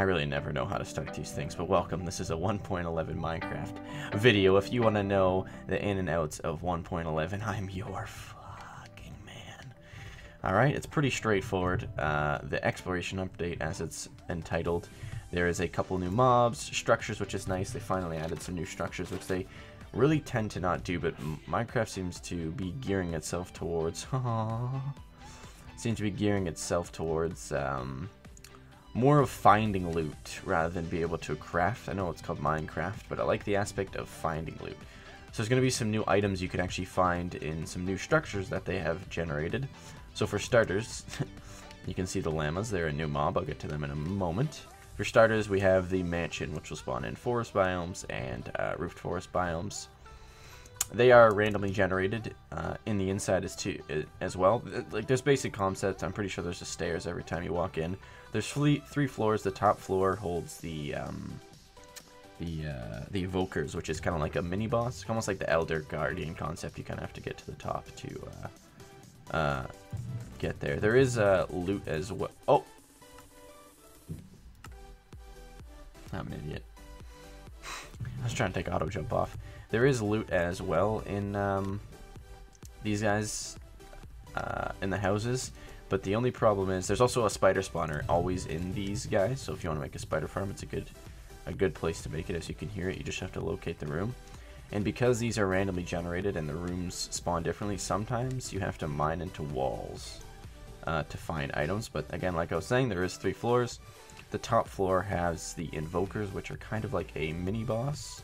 I really never know how to start these things, but welcome. This is a 1.11 Minecraft video. If you want to know the in and outs of 1.11, I'm your fucking man. Alright, it's pretty straightforward. Uh, the exploration update, as it's entitled, there is a couple new mobs, structures, which is nice. They finally added some new structures, which they really tend to not do, but Minecraft seems to be gearing itself towards... seems to be gearing itself towards... Um, more of finding loot rather than be able to craft. I know it's called Minecraft, but I like the aspect of finding loot. So there's going to be some new items you can actually find in some new structures that they have generated. So for starters, you can see the llamas. They're a new mob. I'll get to them in a moment. For starters, we have the mansion, which will spawn in forest biomes and uh, roofed forest biomes. They are randomly generated uh, in the inside as, too, as well. Like there's basic concepts. I'm pretty sure there's just stairs every time you walk in. There's three floors. The top floor holds the um, the uh, the evokers, which is kind of like a mini boss, almost like the Elder Guardian concept. You kind of have to get to the top to uh, uh, get there. There is uh, loot as well. Oh, I'm an idiot. I was trying to take auto jump off. There is loot as well in um, these guys uh, in the houses. But the only problem is there's also a spider spawner always in these guys. So if you want to make a spider farm, it's a good a good place to make it. As you can hear it, you just have to locate the room. And because these are randomly generated and the rooms spawn differently, sometimes you have to mine into walls uh, to find items. But again, like I was saying, there is three floors. The top floor has the invokers, which are kind of like a mini boss.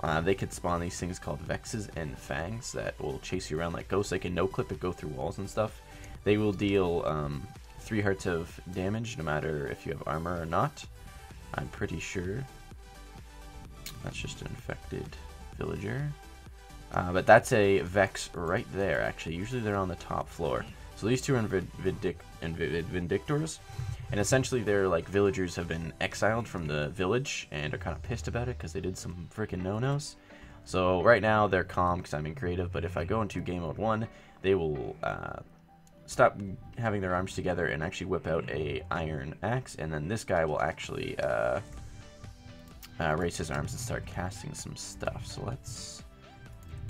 Uh, they can spawn these things called Vexes and Fangs that will chase you around like ghosts. They can no-clip it, go through walls and stuff. They will deal um, 3 hearts of damage no matter if you have armor or not. I'm pretty sure. That's just an infected villager. Uh, but that's a Vex right there, actually. Usually they're on the top floor. So these two are Vindic Vindictors. And essentially they're like villagers have been exiled from the village and are kind of pissed about it because they did some freaking no-nos. So right now they're calm because I'm in creative, but if I go into game mode 1, they will uh, stop having their arms together and actually whip out a iron axe, and then this guy will actually uh, uh, raise his arms and start casting some stuff. So let's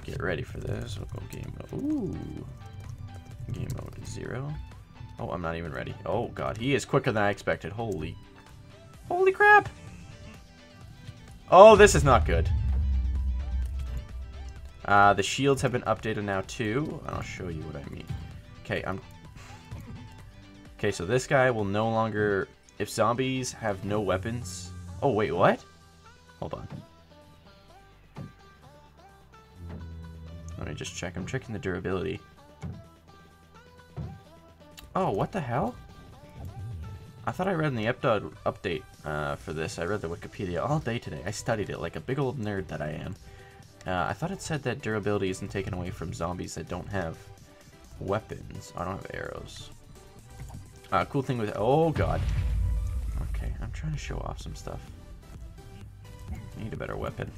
get ready for this. We'll go game mode. Ooh, game mode zero. Oh, I'm not even ready. Oh god, he is quicker than I expected. Holy, holy crap! Oh, this is not good. Uh, the shields have been updated now too. I'll show you what I mean. Okay, I'm... Okay, so this guy will no longer... If zombies have no weapons... Oh, wait, what? Hold on. Let me just check. I'm checking the durability. Oh, what the hell? I thought I read in the update uh, for this. I read the Wikipedia all day today. I studied it like a big old nerd that I am. Uh, I thought it said that durability isn't taken away from zombies that don't have weapons. I don't have arrows. Uh, cool thing with... Oh, God. Okay, I'm trying to show off some stuff. I need a better weapon.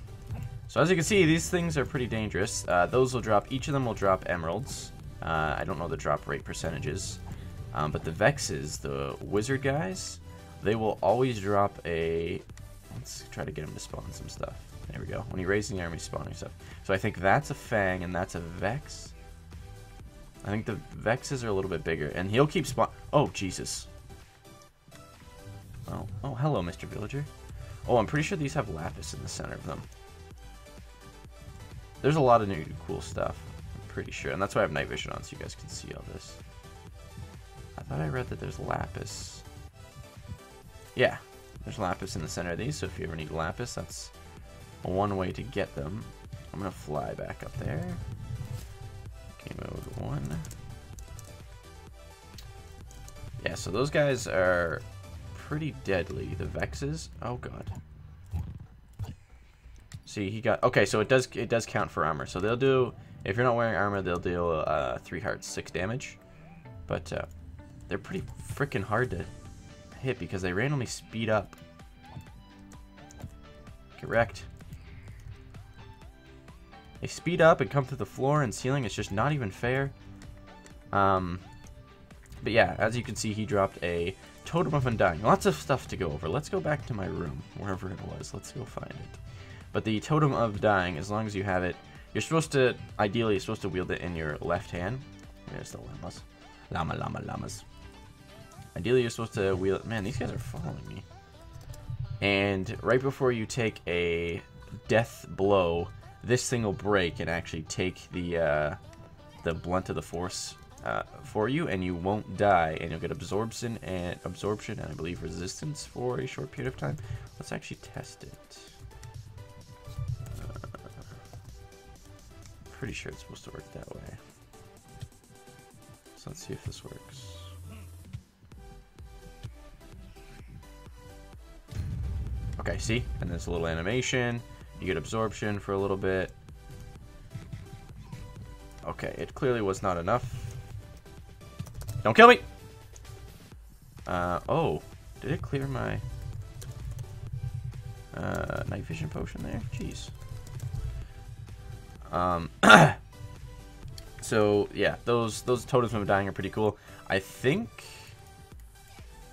So as you can see, these things are pretty dangerous. Uh, those will drop... Each of them will drop emeralds. Uh, I don't know the drop rate percentages. Um, but the Vexes, the wizard guys, they will always drop a... Let's try to get them to spawn some stuff. There we go. When you raise the army, spawning stuff. So I think that's a Fang and that's a Vex. I think the Vexes are a little bit bigger. And he'll keep spawn... Oh, Jesus. Oh, oh, hello, Mr. Villager. Oh, I'm pretty sure these have Lapis in the center of them. There's a lot of new cool stuff. I'm pretty sure. And that's why I have night vision on, so you guys can see all this. I thought I read that there's Lapis. Yeah, there's Lapis in the center of these, so if you ever need Lapis, that's one way to get them. I'm going to fly back up there. Game mode one. Yeah, so those guys are pretty deadly. The Vexes. Oh god. See, he got okay. So it does it does count for armor. So they'll do if you're not wearing armor, they'll deal uh, three hearts, six damage. But uh, they're pretty freaking hard to hit because they randomly speed up. Correct. They speed up and come through the floor and ceiling. It's just not even fair. Um, but yeah, as you can see, he dropped a Totem of Undying. Lots of stuff to go over. Let's go back to my room, wherever it was. Let's go find it. But the Totem of Dying, as long as you have it, you're supposed to, ideally, you're supposed to wield it in your left hand. There's the llamas. Llama, llama, llamas. Ideally, you're supposed to wield... It. Man, these guys are following me. And right before you take a death blow, this thing will break and actually take the uh, the blunt of the force uh, for you, and you won't die, and you'll get absorption and absorption and I believe resistance for a short period of time. Let's actually test it. Uh, pretty sure it's supposed to work that way. So let's see if this works. Okay, see? And there's a little animation. You get absorption for a little bit. Okay, it clearly was not enough. Don't kill me! Uh, oh. Did it clear my uh, night vision potion there? Jeez. Um, so, yeah, those, those totems of dying are pretty cool. I think...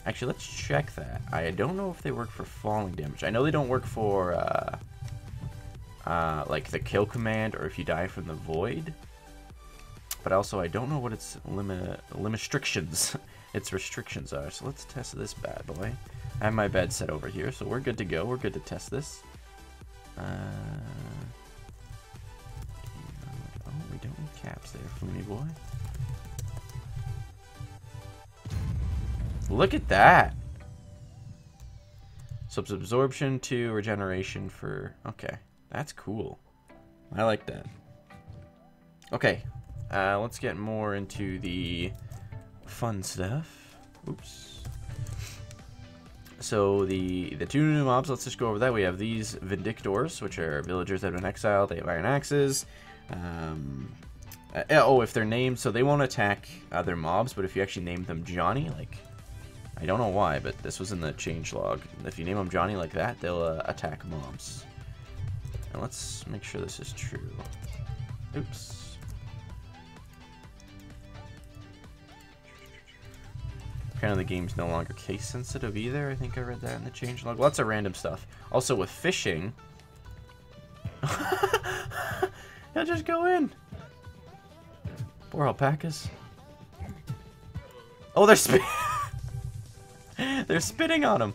Actually, let's check that. I don't know if they work for falling damage. I know they don't work for, uh, uh, like, the kill command or if you die from the void. But also, I don't know what its limit, its restrictions are. So let's test this bad boy. I have my bed set over here, so we're good to go. We're good to test this. Uh, oh, we don't need caps there, Floony boy. Look at that. So it's absorption to regeneration for... Okay, that's cool. I like that. Okay, uh, let's get more into the fun stuff. Oops. So the the two new mobs, let's just go over that. We have these Vindictors, which are villagers that have been exiled. They have iron axes. Um, uh, oh, if they're named, so they won't attack other mobs, but if you actually name them Johnny, like I don't know why, but this was in the change log. If you name them Johnny like that, they'll uh, attack mobs. Let's make sure this is true. Oops. Apparently the game's no longer case sensitive either. I think I read that in the change log. Lots of random stuff. Also with fishing. yeah, just go in. Poor alpacas. Oh, they're spitting. They're spitting on him.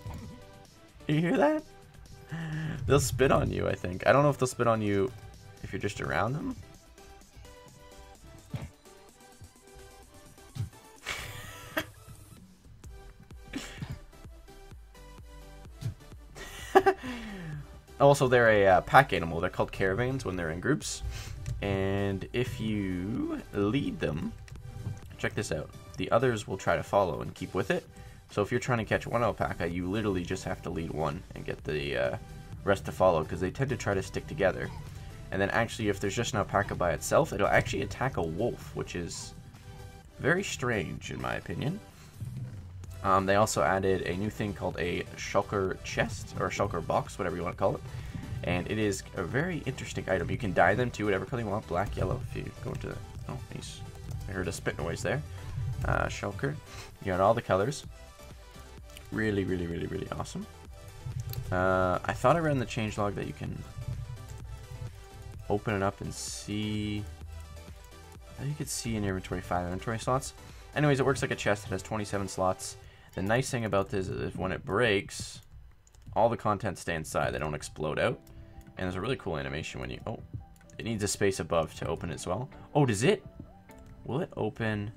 You hear that? They'll spit on you, I think. I don't know if they'll spit on you if you're just around them. also, they're a uh, pack animal. They're called caravans when they're in groups. And if you lead them, check this out. The others will try to follow and keep with it. So if you're trying to catch one alpaca, you literally just have to lead one and get the uh, rest to follow because they tend to try to stick together. And then actually, if there's just an alpaca by itself, it'll actually attack a wolf, which is very strange in my opinion. Um, they also added a new thing called a shulker chest, or shulker box, whatever you want to call it. And it is a very interesting item. You can dye them to whatever color you want, black, yellow, if you go into... Oh, he's... I heard a spit noise there. Uh, shulker. You got all the colors. Really, really, really, really awesome. Uh, I thought I read in the changelog that you can open it up and see... you could see in your inventory five inventory slots. Anyways, it works like a chest. It has 27 slots. The nice thing about this is when it breaks, all the contents stay inside. They don't explode out. And there's a really cool animation when you... Oh, it needs a space above to open as well. Oh, does it? Will it open...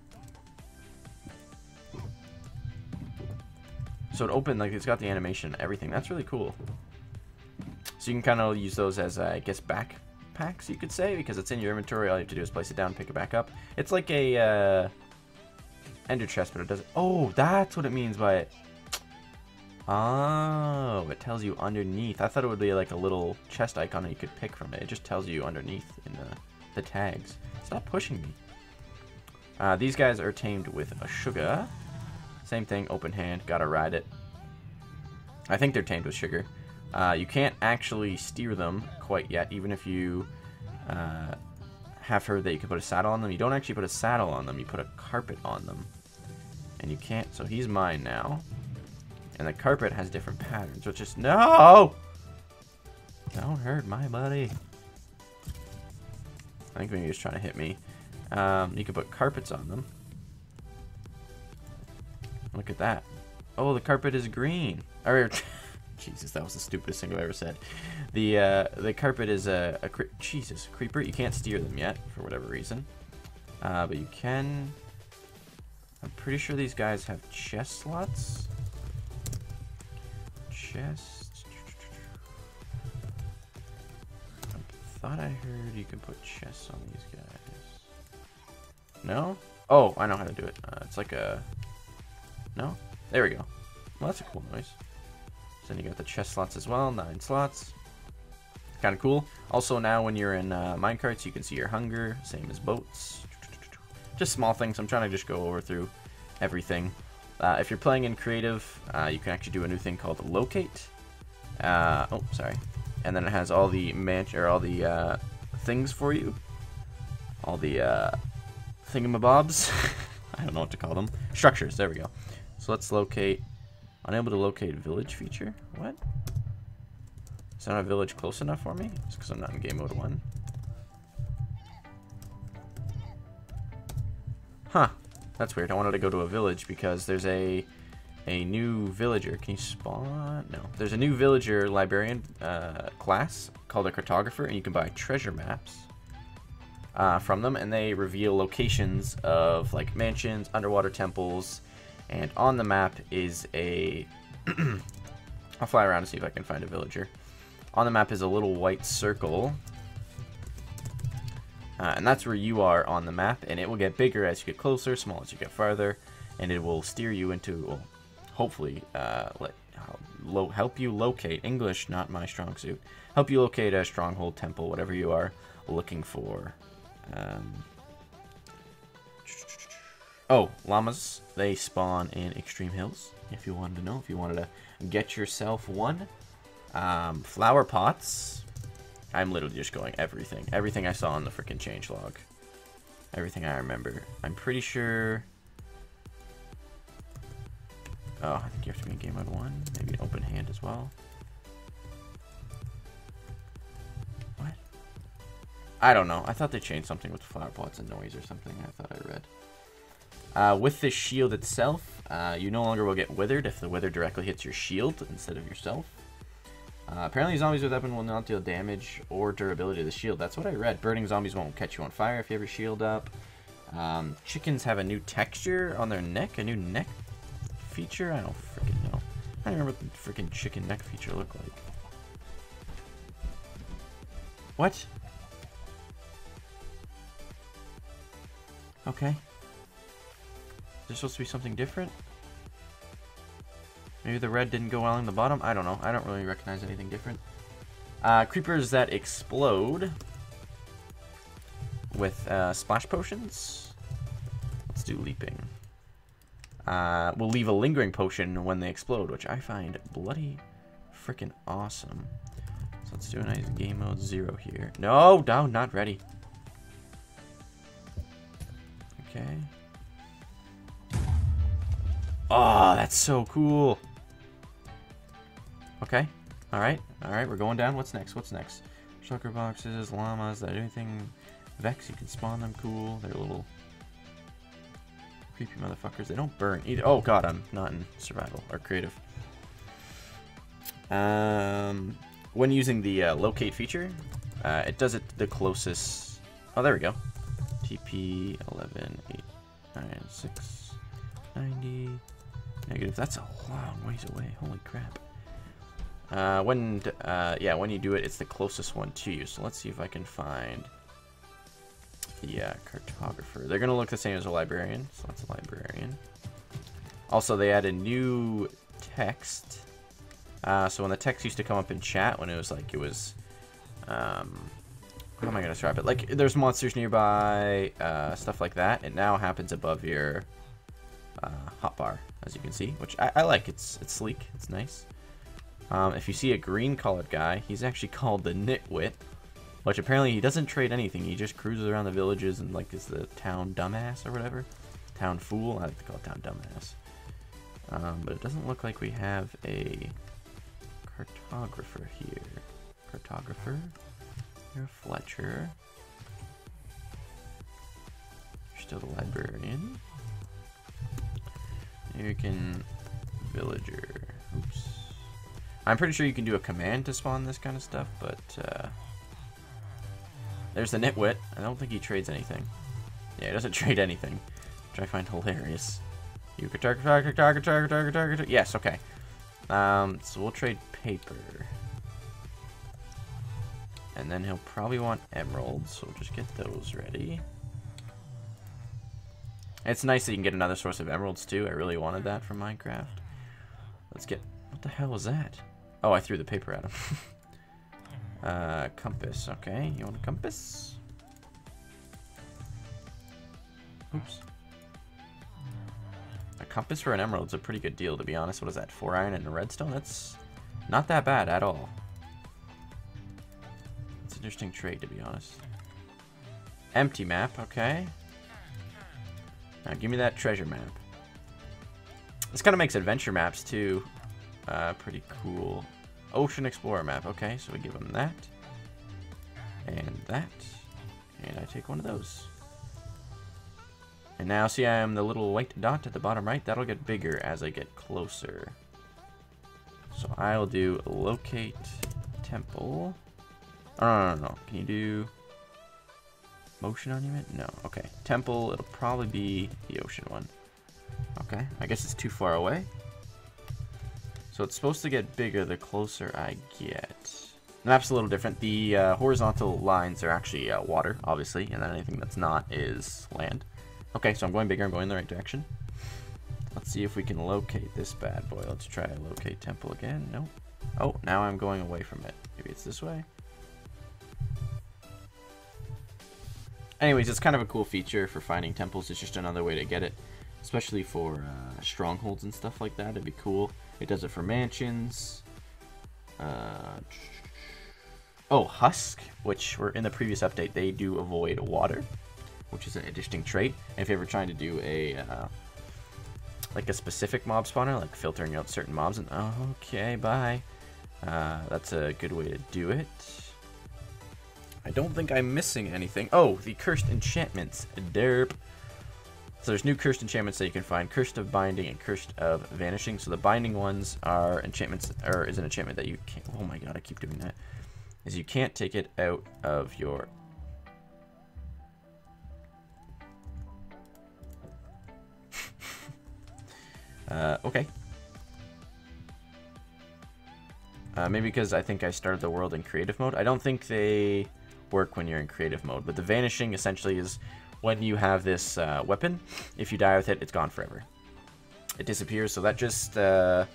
So it opened, like, it's got the animation everything. That's really cool. So you can kind of use those as, uh, I guess, backpacks, you could say, because it's in your inventory. All you have to do is place it down, pick it back up. It's like a, uh, ender chest, but it doesn't... Oh, that's what it means by it. Oh, it tells you underneath. I thought it would be like a little chest icon that you could pick from it. It just tells you underneath in the, the tags. Stop pushing me. Uh, these guys are tamed with a sugar. Same thing, open hand, gotta ride it. I think they're tamed with sugar. Uh, you can't actually steer them quite yet, even if you uh, have heard that you can put a saddle on them. You don't actually put a saddle on them, you put a carpet on them. And you can't, so he's mine now. And the carpet has different patterns, which is... No! Don't hurt my buddy. I think maybe he's trying to hit me. Um, you can put carpets on them. Look at that. Oh, the carpet is green. Or, Jesus, that was the stupidest thing I've ever said. The uh, the carpet is a, a cre Jesus creeper. You can't steer them yet for whatever reason, uh, but you can. I'm pretty sure these guys have chest slots. Chest. I thought I heard you can put chests on these guys. No? Oh, I know how to do it. Uh, it's like a. No? There we go. Well, that's a cool noise. So then you got the chest slots as well, nine slots. Kind of cool. Also now when you're in uh, minecarts, you can see your hunger, same as boats. Just small things. I'm trying to just go over through everything. Uh, if you're playing in creative, uh, you can actually do a new thing called locate. Uh, oh, sorry. And then it has all the man or all the uh, things for you. All the uh, thingamabobs. I don't know what to call them. Structures. There we go. So let's locate Unable to locate village feature? What? Is not a village close enough for me? It's because I'm not in game mode 1. Huh. That's weird. I wanted to go to a village because there's a a new villager. Can you spawn? No. There's a new villager librarian uh, class called a cartographer, and you can buy treasure maps uh, from them, and they reveal locations of like mansions, underwater temples, and on the map is a... I'll fly around to see if I can find a villager. On the map is a little white circle. Uh, and that's where you are on the map. And it will get bigger as you get closer, small as you get farther. And it will steer you into, well, hopefully, uh, let, help you locate, English, not my strong suit, help you locate a stronghold, temple, whatever you are looking for. Um, Oh, llamas. They spawn in Extreme Hills, if you wanted to know. If you wanted to get yourself one. Um, flower pots. I'm literally just going everything. Everything I saw on the freaking changelog. Everything I remember. I'm pretty sure... Oh, I think you have to be in game mode 1. Maybe an open hand as well. What? I don't know. I thought they changed something with flower pots and noise or something. I thought I read. Uh, with the shield itself, uh, you no longer will get withered if the wither directly hits your shield instead of yourself. Uh, apparently zombies with weapon will not deal damage or durability to the shield. That's what I read. Burning zombies won't catch you on fire if you have your shield up. Um, chickens have a new texture on their neck, a new neck feature. I don't freaking know. I don't remember what the freaking chicken neck feature looked like. What? Okay. Is supposed to be something different? Maybe the red didn't go along the bottom? I don't know. I don't really recognize anything different. Uh, creepers that explode with uh, splash potions. Let's do leaping. Uh, will leave a lingering potion when they explode, which I find bloody freaking awesome. So let's do a nice game mode zero here. No, no, not ready. Okay. Oh, that's so cool. Okay. Alright. Alright, we're going down. What's next? What's next? Shulker boxes, llamas, that anything Vex, you can spawn them cool. They're little creepy motherfuckers. They don't burn either. Oh god, I'm not in survival or creative. Um, when using the uh, locate feature, uh, it does it the closest. Oh, there we go. TP 11, 8, 9, 6, 90. Negative. That's a long ways away. Holy crap. Uh, when, uh, yeah, when you do it, it's the closest one to you. So let's see if I can find the uh, cartographer. They're going to look the same as a librarian. So that's a librarian. Also, they add a new text. Uh, so when the text used to come up in chat, when it was like, it was, um, how am I going to describe it? Like, there's monsters nearby, uh, stuff like that. It now happens above your uh, hotbar as you can see, which I, I like. It's it's sleek. It's nice. Um, if you see a green-colored guy, he's actually called the Nitwit, which apparently he doesn't trade anything. He just cruises around the villages and like is the town dumbass or whatever. Town fool. I like to call it town dumbass. Um, but it doesn't look like we have a cartographer here. Cartographer. You're Fletcher. You're still the librarian. You can villager. Oops. I'm pretty sure you can do a command to spawn this kind of stuff, but uh, there's the nitwit. I don't think he trades anything. Yeah, he doesn't trade anything, which I find hilarious. You could target, target, target, target, target, target. Yes, okay. Um, so we'll trade paper. And then he'll probably want emeralds, so we'll just get those ready. It's nice that you can get another source of emeralds too. I really wanted that from Minecraft. Let's get... What the hell was that? Oh, I threw the paper at him. uh, compass. Okay, you want a compass? Oops. A compass for an emerald is a pretty good deal, to be honest. What is that? Four iron and a redstone? That's not that bad at all. It's an interesting trade, to be honest. Empty map, okay. Now give me that treasure map. This kind of makes adventure maps too uh, pretty cool. Ocean Explorer map. Okay, so we give him that. And that. And I take one of those. And now see I am the little white dot at the bottom right. That'll get bigger as I get closer. So I'll do locate temple. Oh, no, no, no. Can you do ocean monument? No. Okay. Temple, it'll probably be the ocean one. Okay. I guess it's too far away. So it's supposed to get bigger the closer I get. The map's a little different. The uh, horizontal lines are actually uh, water, obviously, and then anything that's not is land. Okay, so I'm going bigger. I'm going in the right direction. Let's see if we can locate this bad boy. Let's try to locate temple again. Nope. Oh, now I'm going away from it. Maybe it's this way. Anyways, it's kind of a cool feature for finding temples. It's just another way to get it, especially for uh, strongholds and stuff like that. It'd be cool. It does it for mansions. Uh, oh, Husk, which were in the previous update, they do avoid water, which is an interesting trait. If you're ever trying to do a uh, like a specific mob spawner, like filtering out certain mobs, and okay, bye. Uh, that's a good way to do it. I don't think I'm missing anything. Oh, the cursed enchantments. Derp. So there's new cursed enchantments that you can find. Cursed of Binding and Cursed of Vanishing. So the Binding ones are enchantments, or is an enchantment that you can't, oh my god, I keep doing that. Is you can't take it out of your... uh, okay. Uh, maybe because I think I started the world in creative mode. I don't think they work when you're in creative mode, but the vanishing essentially is when you have this uh, weapon, if you die with it, it's gone forever. It disappears, so that just, uh,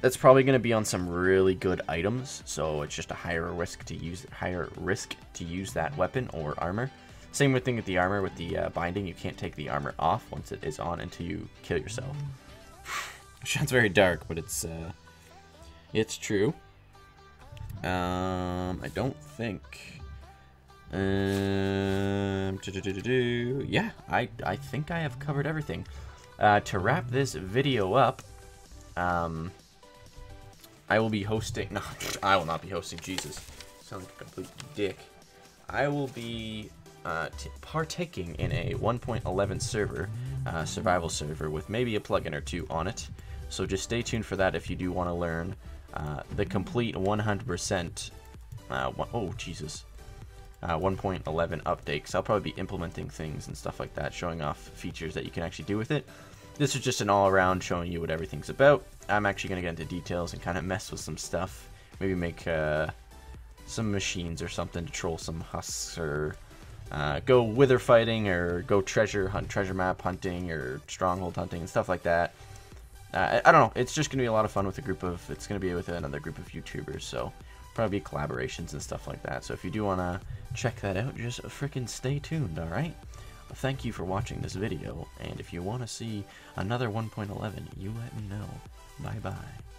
that's probably going to be on some really good items, so it's just a higher risk to use, higher risk to use that weapon or armor. Same thing with the armor, with the uh, binding, you can't take the armor off once it is on until you kill yourself. Sounds very dark, but it's, uh, it's true. Um, I don't think um, yeah, I, I think I have covered everything. Uh, to wrap this video up, um, I will be hosting, no, I will not be hosting, Jesus, sound like a complete dick. I will be uh, partaking in a 1.11 server, uh, survival server, with maybe a plugin or two on it. So just stay tuned for that if you do want to learn uh, the complete 100%, uh, oh, Jesus, uh, 1.11 update so I'll probably be implementing things and stuff like that, showing off features that you can actually do with it. This is just an all-around showing you what everything's about. I'm actually going to get into details and kind of mess with some stuff. Maybe make uh, some machines or something to troll some husks or uh, go wither fighting or go treasure hunt, treasure map hunting or stronghold hunting and stuff like that. Uh, I, I, don't know. It's just going to be a lot of fun with a group of, it's going to be with another group of YouTubers. So probably collaborations and stuff like that. So if you do want to check that out, just freaking stay tuned, alright? Thank you for watching this video, and if you want to see another 1.11, you let me know. Bye-bye.